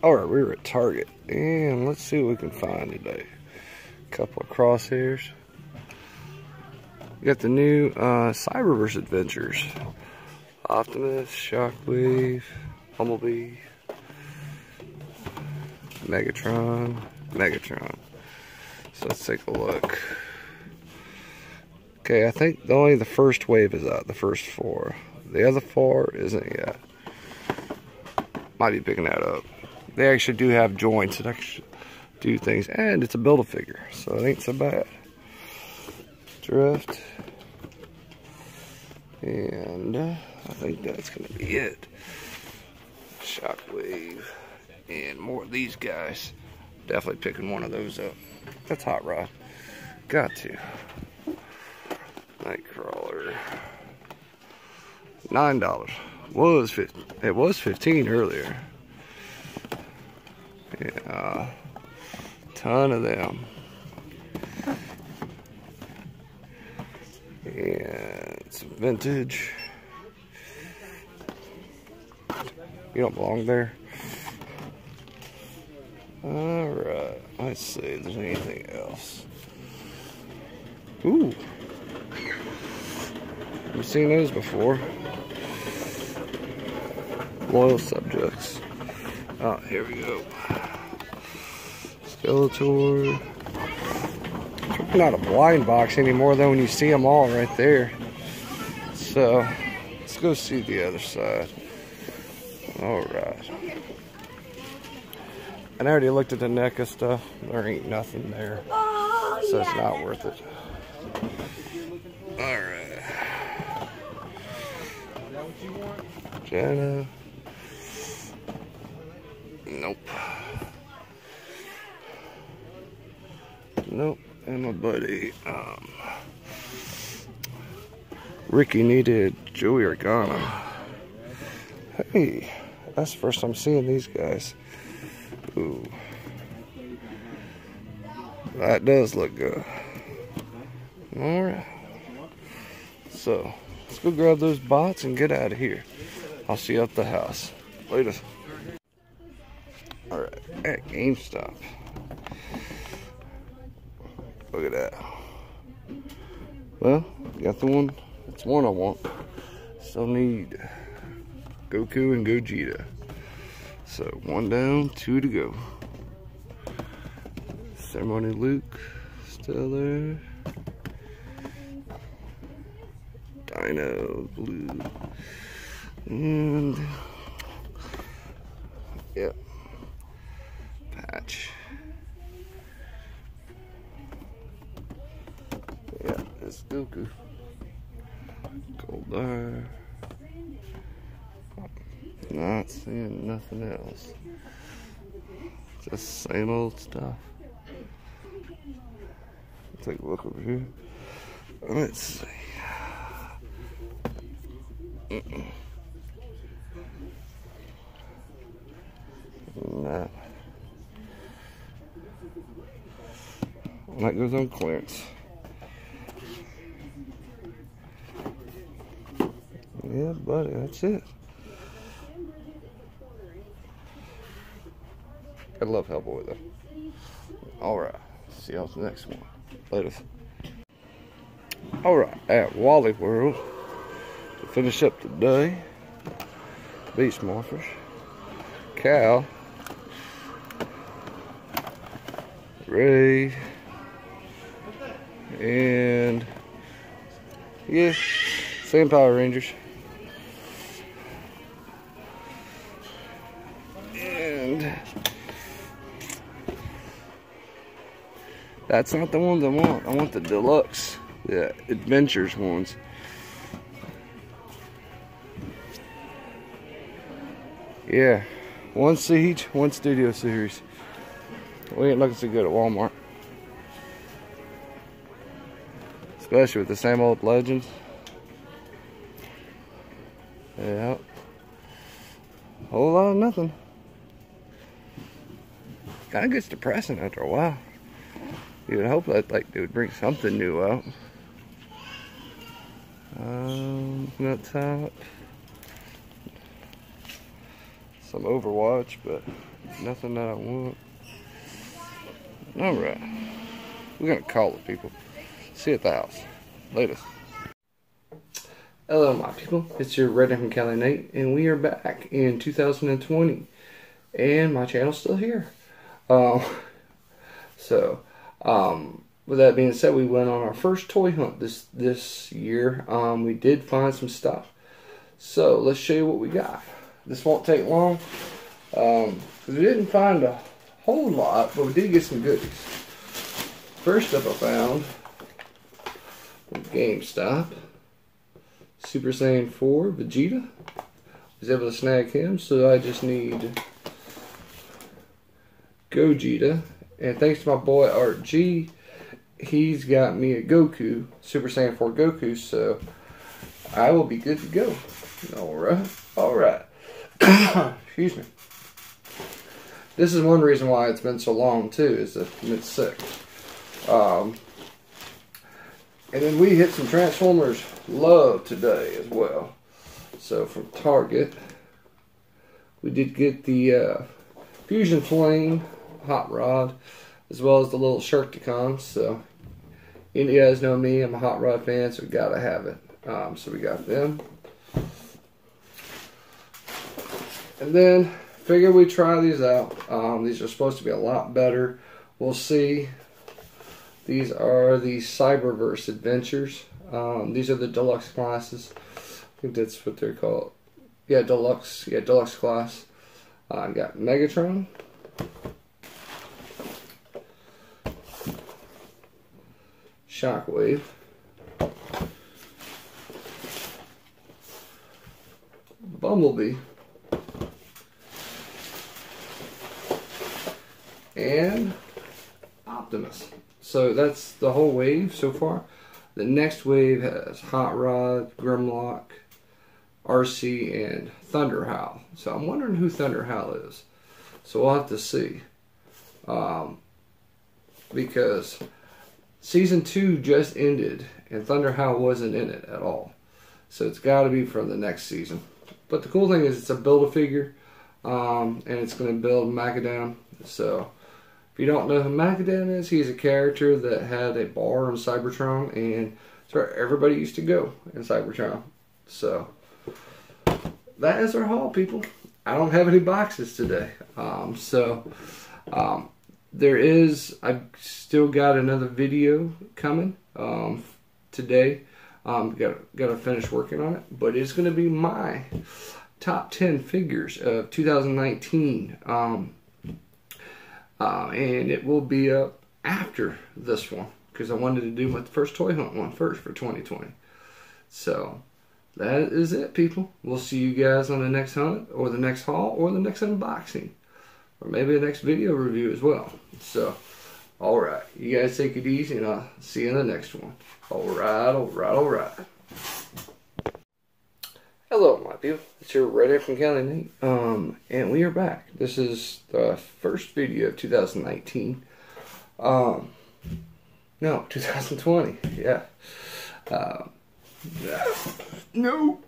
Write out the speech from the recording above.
Alright, we were at Target. And let's see what we can find today. A couple of crosshairs. We got the new uh, Cyberverse Adventures. Optimus, Shockwave, Bumblebee, Megatron, Megatron. So let's take a look. Okay, I think only the first wave is out, the first four. The other four isn't yet. Might be picking that up. They actually do have joints that actually do things, and it's a build-a-figure, so it ain't so bad. Drift. And uh, I think that's gonna be it. Shockwave. And more of these guys. Definitely picking one of those up. That's Hot Rod. Got to. Nightcrawler. Nine dollars. Was 15, it was 15 earlier. Yeah. Ton of them. And some vintage. You don't belong there. Alright, let's see if there's anything else. Ooh. I've seen those before. Loyal subjects. Oh, here we go. Skeletor. Not a blind box anymore though when you see them all right there. So, let's go see the other side. Alright. And I already looked at the NECA stuff. There ain't nothing there. Oh, So it's not worth it. Alright. Jenna. Nope. Nope. And my buddy, um, Ricky needed Joey Organa. Hey, that's the first time I'm seeing these guys. Ooh. That does look good. Alright. So, let's go grab those bots and get out of here. I'll see you at the house. Later. Alright, at GameStop. Look at that. Well, got the one. It's one I want. Still need Goku and Gogeta. So one down, two to go. Ceremony Luke still there. Dino Blue. And yep. Patch. Yeah, it's Goku. Goldar. Not seeing nothing else. Just same old stuff. Take a look over here. Let's see. Mm-mm. Nah. That goes on clearance. Yeah, buddy, that's it. I love Hellboy though. Alright, see y'all the next one. Later. Alright, at Wally World, to finish up today, Beast Morphers, Cal, Ray, and yeah, same Power Rangers. And that's not the ones I want. I want the deluxe, the adventures ones. Yeah, one siege, one studio series. We ain't looking so good at Walmart. Especially with the same old legends. Yeah. Whole lot of nothing. Kind of gets depressing after a while. You would hope that like they would bring something new out. Um, nut top. Some Overwatch, but nothing that I want. Alright. We're gonna call it, people. See you at the house. Later. Hello, my people. It's your Red from Cali Nate, and we are back in 2020. And my channel's still here. Um, so, um, with that being said, we went on our first toy hunt this this year. Um, we did find some stuff. So let's show you what we got. This won't take long um, we didn't find a whole lot, but we did get some goodies. First up, I found GameStop Super Saiyan 4 Vegeta. I was able to snag him, so I just need Gogeta. And thanks to my boy Art G, he's got me a Goku, Super Saiyan 4 Goku, so I will be good to go. Alright, alright. Excuse me. This is one reason why it's been so long too, is that I'm sick. Um, and then we hit some Transformers love today as well. So from Target, we did get the uh, Fusion Flame Hot Rod, as well as the little Sharkticons. So you guys know me, I'm a Hot Rod fan, so we gotta have it. Um, so we got them. And then figure we try these out. Um, these are supposed to be a lot better. We'll see. These are the Cyberverse Adventures. Um, these are the deluxe classes. I think that's what they're called. Yeah, deluxe. Yeah, deluxe class. Uh, I got Megatron. Shockwave. Bumblebee. And Optimus. So that's the whole wave so far. The next wave has Hot Rod, Grimlock, Arcee, and Thunderhowl. So I'm wondering who Thunderhowl is. So we'll have to see. Um, because season two just ended and Thunderhowl wasn't in it at all. So it's got to be from the next season. But the cool thing is it's a build-a-figure um, and it's going to build Maccadam. So if you don't know who Maccadam is, he's a character that had a bar in Cybertron, and it's where everybody used to go in Cybertron. So that is our haul, people. I don't have any boxes today, um, so um, there is. I've still got another video coming um, today. Um, got got to finish working on it, but it's going to be my top 10 figures of 2019. Um, uh, and it will be up after this one because I wanted to do my first toy hunt one first for 2020. So that is it, people. We'll see you guys on the next hunt or the next haul or the next unboxing or maybe the next video review as well. So, all right, you guys take it easy and I'll see you in the next one. All right, all right, all right. Hello, my people. It's your Red from Cali Nate. Um, and we are back. This is the first video of 2019. Um, no, 2020. Yeah. Um, no.